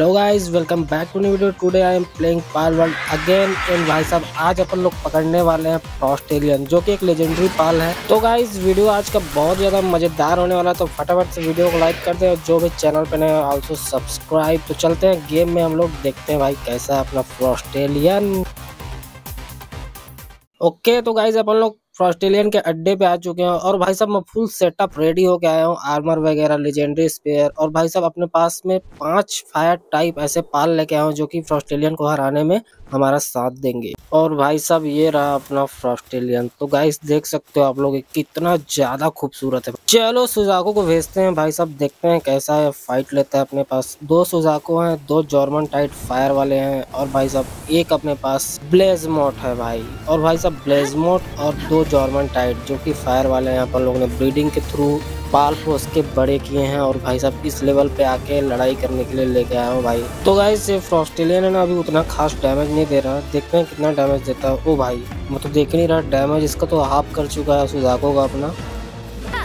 Hello guys welcome back to new video today I am playing Palworld again and भाई साहब आज अपन लोग पकड़ने वाले हैं फ्रॉस्टेलियन जो कि एक लेजेंडरी पाल है। तो गाइस वीडियो आज का बहुत ज़्यादा मज़ेदार होने वाला है तो फटाफट से वीडियो को लाइक कर दे और जो भी चैनल पे नए ऑल्सो सब्सक्राइब तो चलते हैं गेम में हम लोग देखते हैं भाई कैसा है अपना फ्रॉस्टेलियन ओके okay, तो गाइज़ अपन लोग ऑस्ट्रेलियन के अड्डे पे आ चुके हैं और भाई साहब मैं फुल सेटअप रेडी होके आया हूँ आर्मर वगैरह लेजेंडरी स्पेयर और भाई साहब अपने पास में पाँच फायर टाइप ऐसे पाल लेके आया हूँ जो कि ऑस्ट्रेलियन को हराने में हमारा साथ देंगे। और भाई साहब, ये रहा अपना फ्रॉस्ट्रेलियन तो गाइस देख सकते हो आप लोग कितना ज़्यादा खूबसूरत है। चलो सुजाको को भेजते हैं। भाई साहब, देखते हैं कैसा है। फाइट लेता है अपने पास। दो सुजाको हैं, दो जॉर्मन टाइट फायर वाले हैं और भाई साहब, एक अपने पास ब्लेजमोट है भाई। और भाई साहब ब्लेजमोट और दो जॉर्मन टाइट जो की फायर वाले हैं, अपन लोगों ने ब्रीडिंग के थ्रू पाल पोस के बड़े किए हैं और भाई साहब इस लेवल पे आके लड़ाई करने के लिए लेके आया हूँ भाई। तो गाइस ये ऑस्ट्रेलिया ने ना, अभी उतना खास डैमेज नहीं दे रहा। देखते हैं कितना डैमेज देता है। ओ भाई, मैं तो देख नहीं रहा। डैमेज इसका तो हाफ़ कर चुका है सुजाको का अपना।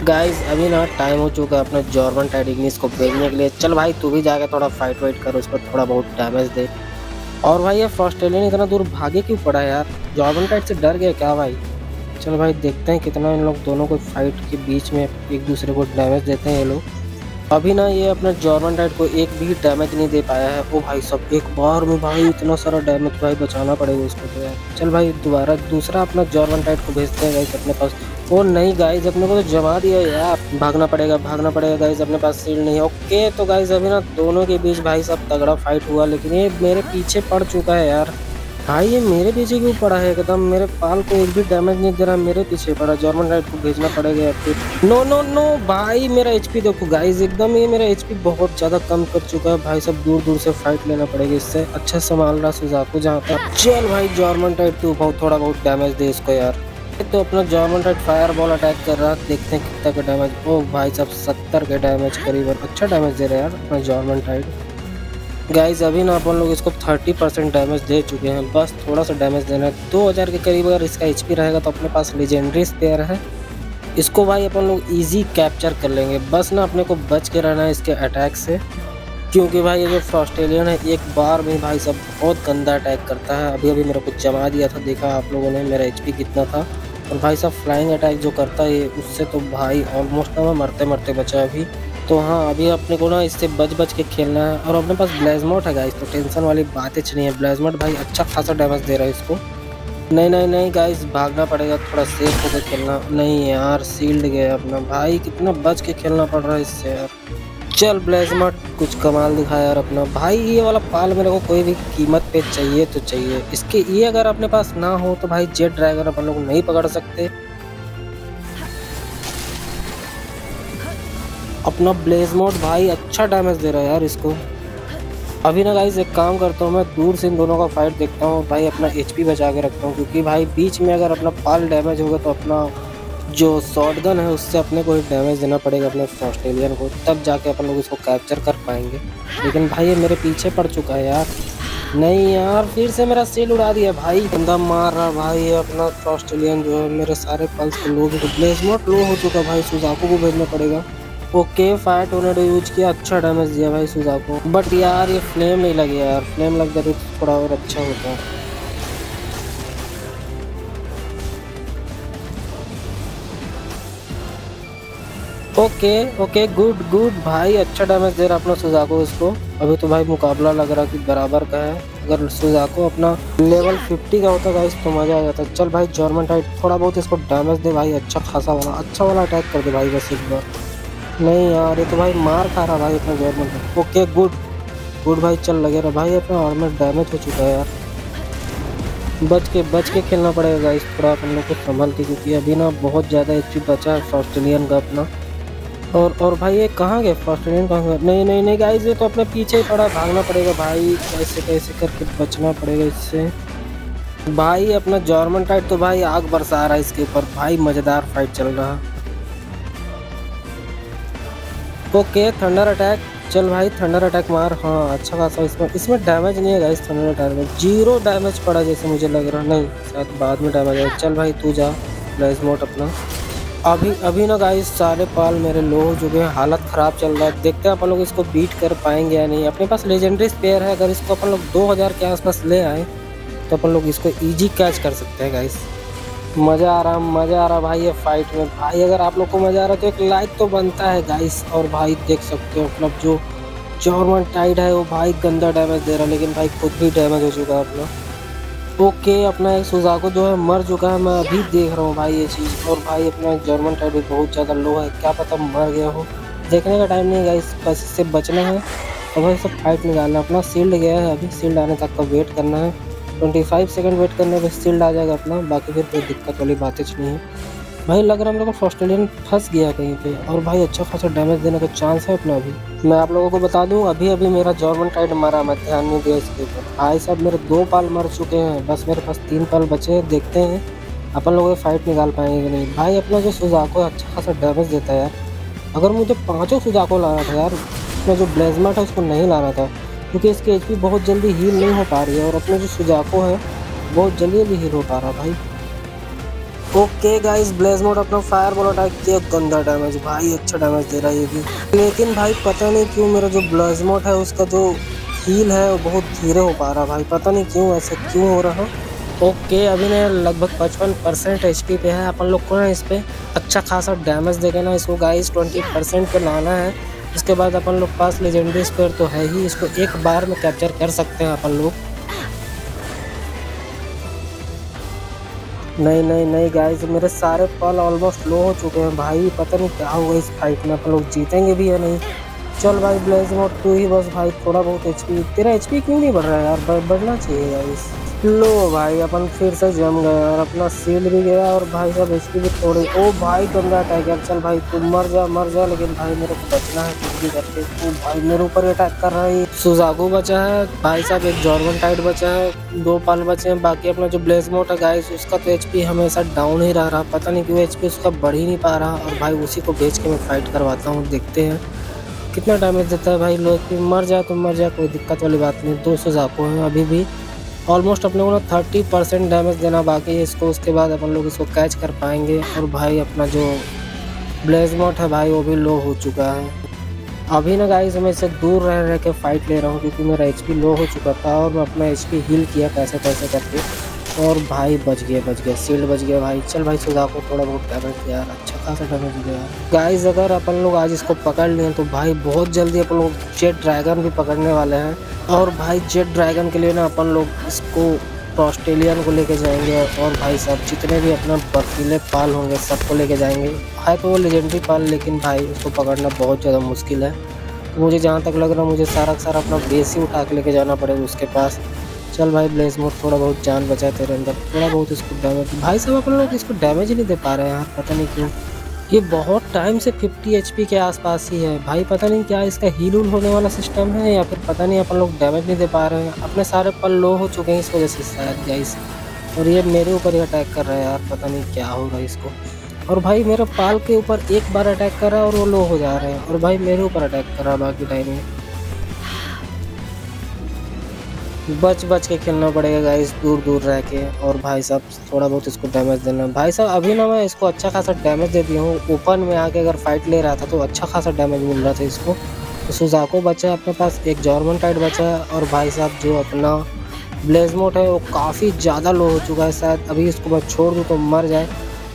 गाइस अभी ना टाइम हो चुका है अपना जॉर्मन टाइडिग्निस को भेजने के लिए। चल भाई, तू भी जाके थोड़ा फाइट वाइट कर, उसको थोड़ा बहुत डैमेज दे। और भाई, ये ऑस्ट्रेलियन इतना दूर भागे क्यों पड़ा यार? जॉर्मन टाइट से डर गया क्या भाई? चलो भाई देखते हैं कितना इन लोग दोनों को फाइट के बीच में एक दूसरे को डैमेज देते हैं ये लोग। अभी ना ये अपना जॉर्मन टाइट को एक भी डैमेज नहीं दे पाया है। ओ भाई सब एक बार में भाई इतना सारा डैमेज भाई बचाना पड़ेगा उसको तो यार। चल भाई दोबारा दूसरा अपना जॉर्मन टाइट को भेजते हैं गाइस अपने पास। वो नहीं गाइज़ अपने को तो जमा दिया यार। भागना पड़ेगा भागना पड़ेगा गाइज़ अपने पास सील नहीं है। ओके तो गाइज़ अभी ना दोनों के बीच भाई सब तगड़ा फाइट हुआ, लेकिन ये मेरे पीछे पड़ चुका है यार। भाई, ये मेरे पीछे क्यों पड़ा है? एकदम मेरे पाल को एक भी डैमेज नहीं दे रहा, मेरे पीछे पड़ा। जर्मन राइट को भेजना पड़ेगा फिर। नो नो नो भाई, मेरा एचपी देखो गाइस एकदम ये मेरा एचपी बहुत ज़्यादा कम कर चुका है। भाई, सब दूर दूर से फाइट लेना पड़ेगा इससे। अच्छा संभाल रहा सुजाको जहाँ पर चल भाई जर्मन टाइट तू बहुत, थोड़ा बहुत डैमेज दे इसको यार। तो अपना German tight fire ball attack कर रहा देखते हैं कितना का डैमेज ओ भाई साहब सत्तर का डैमेज करीबन अच्छा डैमेज दे रहा है यार अपना जर्मन टाइट गाइज़ अभी ना अपन लोग इसको 30 परसेंट डैमेज दे चुके हैं। बस थोड़ा सा डैमेज देना है। दो हज़ार के करीब अगर इसका एच रहेगा तो अपने पास लेजेंडरी स्पेयर है। इसको भाई अपन लोग इजी कैप्चर कर लेंगे। बस ना अपने को बच के रहना है इसके अटैक से। क्योंकि भाई ये जो ऑस्ट्रेलियन है, एक बार में भाई सब बहुत गंदा अटैक करता है। अभी अभी मेरे को जमा दिया था, देखा आप लोगों ने मेरा एचपी कितना था। और भाई साहब फ्लाइंग अटैक जो करता है उससे तो भाई ऑलमोस्ट ना मरते मरते बचा अभी। तो हाँ अभी अपने को ना इससे बच बच के खेलना है और अपने पास ब्लेजमोट है गाइस तो टेंशन वाली बात ही नहीं है। ब्लेजमोट भाई अच्छा खासा डैमेज दे रहा है इसको। नहीं नहीं नहीं गाइस भागना पड़ेगा, थोड़ा सेफ़ होकर खेलना। नहीं यार सील्ड गया अपना। भाई कितना बच के खेलना पड़ रहा है इससे यार। चल ब्लेजमट कुछ कमाल दिखाया यार अपना। भाई ये वाला पाल मेरे को कोई भी कीमत पे चाहिए तो चाहिए। इसके ये अगर अपने पास ना हो तो भाई जेट ड्रैगन अपन लोग नहीं पकड़ सकते। अपना ब्लेज मोड भाई अच्छा डैमेज दे रहा है यार इसको। अभी ना गाइस एक काम करता हूँ, मैं दूर से इन दोनों का फाइट देखता हूँ, भाई अपना एचपी बचा के रखता हूँ, क्योंकि भाई बीच में अगर अपना पाल डैमेज होगा तो अपना जो शॉर्ट गन है उससे अपने को डैमेज देना पड़ेगा अपने ऑस्ट्रेलियन को, तब जाके अपन लोग इसको कैप्चर कर पाएँगे। लेकिन भाई ये मेरे पीछे पड़ चुका है यार। नहीं यार, फिर से मेरा सेल उड़ा दिया भाई बंदा मार रहा भाई अपना ऑस्ट्रेलियन जो है, मेरे सारे पल्स को लो ब्लेज मोट लो हो चुका भाई सुजाको को भेजना पड़ेगा। ओके फायर टोर्नेडो यूज़ किया अच्छा डैमेज दिया भाई सुजा को। बट यार, ये फ्लेम नहीं लगे यार। फ्लेम लग जाती तो थोड़ा और अच्छा होता। है ओके ओके गुड गुड भाई अच्छा डैमेज दे रहा अपना सुजाको इसको। अभी तो भाई मुकाबला लग रहा कि बराबर का है। अगर सुजाको अपना लेवल 50 का होता गाइस तो मज़ा आ जाता। चल भाई जर्मन टाइट थोड़ा बहुत इसको डैमेज दे भाई। अच्छा खासा वाला अच्छा वाला अटैक कर दे भाई बस एक बार। नहीं यार, ये तो भाई मार खा रहा भाई अपना गवर्नमेंट ओके गुड गुड भाई, चल लगे रहा। भाई, अपना आर्मर डैमेज हो चुका है यार। बच के बच के खेलना पड़ेगा इस थोड़ा अपन लोग को संभल के, क्योंकि अभी ना बहुत ज़्यादा एच बचा है ऑस्ट्रेलियन का अपना। और और भाई, ये कहाँ गए? ऑस्ट्रेलियन कहाँ गए? नहीं नहीं नहीं गाइस ये तो अपने पीछे ही पड़ा। भागना पड़ेगा भाई कैसे कैसे करके बचना पड़ेगा इससे। भाई, अपना जॉर्मन टाइट तो भाई आग बरसा रहा है इसके ऊपर। भाई, मज़ेदार फाइट चल रहा। ओके थंडर अटैक चल भाई थंडर अटैक मार। हाँ अच्छा खासा इसमें इसमें डैमेज नहीं है गाइस थंडर अटैक में। ज़ीरो डैमेज पड़ा जैसे मुझे लग रहा। नहीं, शायद बाद में डैमेज है चल भाई, तू जा। ब्लेज मोट अपना। अभी अभी ना गाइस सारे पाल मेरे लो हो चुके हैं। हालत ख़राब चल रहा है। देखते हैं अपन लोग इसको बीट कर पाएँगे या नहीं। अपने पास लेजेंडरी स्पेयर है। अगर इसको अपन लोग 2000 के आसपास ले आए तो अपन लोग इसको इजी कैच कर सकते हैं गाइस मज़ा आ रहा, मज़ा आ रहा भाई ये फाइट में। भाई अगर आप लोग को मज़ा आ रहा तो एक लाइक तो बनता है गाइस और भाई देख सकते हो मतलब जो जॉर्मन टाइड है वो भाई गंदा डैमेज दे रहा लेकिन भाई खुद भी डैमेज हो चुका है अपना। ओके अपना एक सुजाको जो है मर चुका है, मैं अभी देख रहा हूँ भाई ये चीज़। और भाई अपना जर्मन टाइप भी बहुत ज़्यादा लो है, क्या पता मर गया हो। देखने का टाइम नहीं है इस बस इससे बचना है। और भाई सब फाइट निकालना अपना सील्ड गया है, अभी सील्ड आने तक का वेट करना है। ट्वेंटी फाइव सेकेंड वेट करने पर सील्ड आ जाएगा अपना, बाकी फिर कोई दिक्कत वाली बातें नहीं है। भाई, लग रहा है हम लोग को ऑस्ट्रेलियन फंस गया कहीं पे, और भाई अच्छा खासा डैमेज देने का चांस है अपना अभी मैं आप लोगों को बता दूँ अभी अभी मेरा जॉर्मन टाइड मरा, मैं ध्यान नहीं दिया इसके ऊपर। भाई साहब मेरे दो पाल मर चुके हैं, बस मेरे पास तीन पाल बचे हैं, देखते हैं अपन लोग फाइट निकाल पाएँगे कि नहीं। भाई, अपना जो सुजाको है अच्छा खासा डैमेज देता है यार। अगर मुझे पाँचों सुजाको लाना था यार उसमें जो ब्लेजमेट है, उसको नहीं लाना था। क्योंकि इसकी एच बहुत जल्दी हील नहीं हो पा रही है और अपने जो सुजाको है, बहुत जल्दी जल्दी हील हो पा रहा भाई। ओके गाइस ब्लेज मोड अपना फायर बॉल अटैक किया, गंदा डैमेज भाई अच्छा डैमेज दे रहा है ये भी। लेकिन भाई पता नहीं क्यों मेरा जो ब्लेज मोड है, उसका जो हील है, वो बहुत धीरे हो पा रहा भाई। पता नहीं क्यों, ऐसे क्यों हो रहा ओके अभी ना लगभग पचपन परसेंट एच पे है। अपन लोग को ना इस पर अच्छा खासा डैमेज देगा ना इसको गाइस ट्वेंटी परसेंट पे लाना है। इसके बाद अपन लोग पास लेजेंडरी स्पेयर तो है ही, इसको एक बार में कैप्चर कर सकते हैं अपन लोग। नहीं नहीं नहीं गाइस मेरे सारे पल ऑलमोस्ट लो हो चुके हैं भाई, पता नहीं क्या होगा इस फाइट में, अपन लोग जीतेंगे भी या नहीं। चल भाई ब्लेज मोड तू ही बस भाई, थोड़ा बहुत एचपी तेरा एचपी क्यों नहीं बढ़ रहा है यार? बढ़ना चाहिए गाइस लो भाई, अपन फिर से जम गए और अपना सील भी गया और भाई साहब इसकी भी थोड़ी ओ भाई गंगा टाइगर चल भाई, तू मर जा मर जा, लेकिन भाई मेरे को बचना है कुछ भी करके। तू भाई मेरे ऊपर अटैक कर रहा है। सुजागो बचा है, भाई साहब एक जॉर्मन टाइट बचा है, दो पाल बचे हैं, बाकी अपना जो ब्लेज मोट है गाइस उसका तो एच हमेशा डाउन ही रह रहा। पता नहीं क्यों एच उसका बढ़ ही नहीं पा रहा और भाई उसी को बेच के मैं फाइट करवाता हूँ, देखते हैं। कितना डैमेज देता है भाई लोग मर जाए तो मर जाए कोई दिक्कत वाली बात नहीं। दो सौ जाको हैं अभी भी। ऑलमोस्ट अपने को ना थर्टी परसेंट डैमेज देना बाकी है। इसको उसके बाद अपन लोग इसको कैच कर पाएँगे। और भाई अपना जो ब्लेजमोट है भाई, वो भी लो हो चुका है। अभी ना गाइस मैं इससे दूर रह रह के फाइट ले रहा हूँ क्योंकि मेरा एचपी लो हो चुका था और मैं अपना एचपी हील किया कैसे कैसे करके। और भाई बच गया बच गया सील्ड बच गया भाई। चल भाई, सुधा को थोड़ा बहुत डैमेज दिया यार अच्छा खासा डैमेज दिया यार। गाइस अगर अपन लोग आज इसको पकड़ लिए तो भाई बहुत जल्दी अपन लोग जेट ड्रैगन भी पकड़ने वाले हैं। और भाई जेट ड्रैगन के लिए ना अपन लोग इसको ऑस्ट्रेलियन को लेके जाएँगे और भाई साहब, जितने भी अपना बर्फीले पाल होंगे सबको लेके जाएँगे। है तो वो लेजेंडरी पाल, लेकिन भाई उसको पकड़ना बहुत ज़्यादा मुश्किल है। तो मुझे जहाँ तक लग रहा है, मुझे सारा का सारा अपना बेस ही उठा के लेके जाना पड़ेगा उसके पास। चल भाई ब्लेस मोड थोड़ा बहुत जान बचा तेरे अंदर। थोड़ा बहुत इसको डैमेज भाई साहब, अपन लोग इसको डैमेज नहीं दे पा रहे हैं यार, पता नहीं क्यों। ये बहुत टाइम से 50 एचपी के आसपास ही है। भाई, पता नहीं क्या इसका हील उल होने वाला सिस्टम है, या फिर पता नहीं अपन लोग डैमेज नहीं दे पा रहे हैं। अपने सारे पल लो हो चुके हैं इस वजह से शायद गाइस और ये मेरे ऊपर ही अटैक कर रहा है यार, पता नहीं क्या होगा इसको। और भाई, मेरे पाल के ऊपर एक बार अटैक कर रहा है और वो लो हो जा रहे हैं। और भाई, मेरे ऊपर अटैक कर रहा है बाकी टाइम में। बच बच के खेलना पड़ेगा गाइस दूर दूर रह के। और भाई साहब, थोड़ा बहुत इसको डैमेज देना। भाई साहब, अभी ना मैं इसको अच्छा खासा डैमेज दे दिया हूँ। ओपन में आके अगर फाइट ले रहा था तो अच्छा खासा डैमेज मिल रहा था इसको। तो सुजाको बचा है अपने पास, एक जॉर्मन टाइट बचा है। और भाई साहब, जो अपना ब्लेजमोट है, वो काफ़ी ज़्यादा लो हो चुका है शायद। अभी इसको मैं छोड़ दूँ तो मर जाए।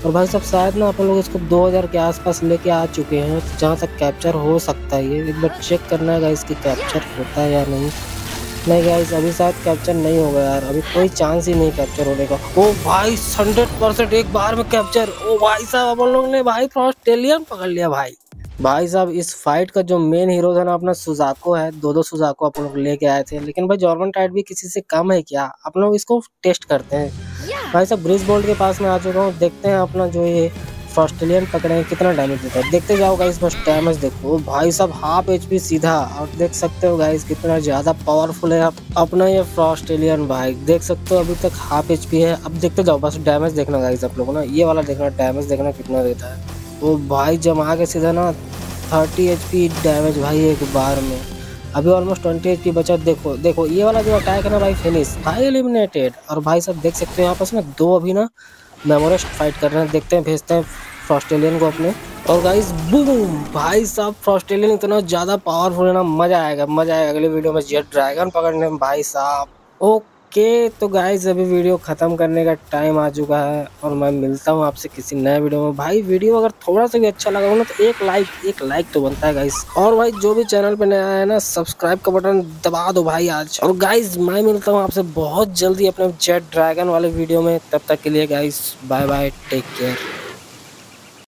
और भाई साहब, शायद ना अपन लोग इसको 2000 के आसपास लेके आ चुके हैं, जहाँ तक कैप्चर हो सकता है ये। एक बार चेक करना है इसकी कैप्चर होता है या नहीं। नहीं गाइस अभी शायद कैप्चर नहीं होगा यार। अभी कोई चांस ही नहीं कैप्चर होने का। ओ भाई हंड्रेड परसेंट एक बार में कैप्चर ओ भाई साहब अपन लोग ने भाई ऑस्ट्रेलियन पकड़ लिया भाई। भाई साहब इस फाइट का जो मेन हीरो था ना अपना सुजाको है। दो दो सुजाको अपन लोग लेके आए थे। लेकिन भाई जॉर्मन टाइट भी किसी से कम है क्या? अपन लोग इसको टेस्ट करते हैं। भाई साहब ब्रिज बोल्ट के पास में आ चुका हूँ। देखते हैं अपना जो ये पकड़े हैं, कितना डैमेज देता है। देखते जाओ गाइस बस डैमेज देखो। भाई सब हाफ़ एच पी सीधा। और देख सकते हो गाइस कितना ज़्यादा पावरफुल है। अपना ये ऑस्ट्रेलियन भाई, देख सकते हो अभी तक हाफ़ एच पी है। अब देखते जाओ, बस डैमेज देखना गाइस आप लोग ना। ये वाला देखना डैमेज देखना कितना देता है। वो भाई, जमा के सीधा ना थर्टी एच पी डैमेज भाई एक बार में। अभी ऑलमोस्ट ट्वेंटी एच पी बचा, देखो देखो, ये वाला जो अटैक है ना भाई फिनिश भाई एलिमिनेटेड और भाई सब देख सकते हो यहाँ पास ना दो अभी ना मेमोरेस्ट फाइट कर रहे हैं, देखते हैं, भेजते हैं फ्रॉस्टेलियन को अपने। और गाइस बूम भाई साहब फ्रॉस्टेलियन इतना ज़्यादा पावरफुल है ना, मज़ा आएगा मज़ा आएगा। अगले वीडियो में जेट ड्रैगन पकड़ने में, भाई साहब। ओके। ओके तो गाइज़ अभी वीडियो ख़त्म करने का टाइम आ चुका है और मैं मिलता हूँ आपसे किसी नए वीडियो में। भाई वीडियो अगर थोड़ा सा भी अच्छा लगा हो ना तो एक लाइक एक लाइक तो बनता है गाइज़ और भाई, जो भी चैनल पे नया है ना सब्सक्राइब का बटन दबा दो भाई आज। और गाइज़ मैं मिलता हूँ आपसे बहुत जल्दी अपने जेट ड्रैगन वाले वीडियो में। तब तक के लिए guys bye bye take care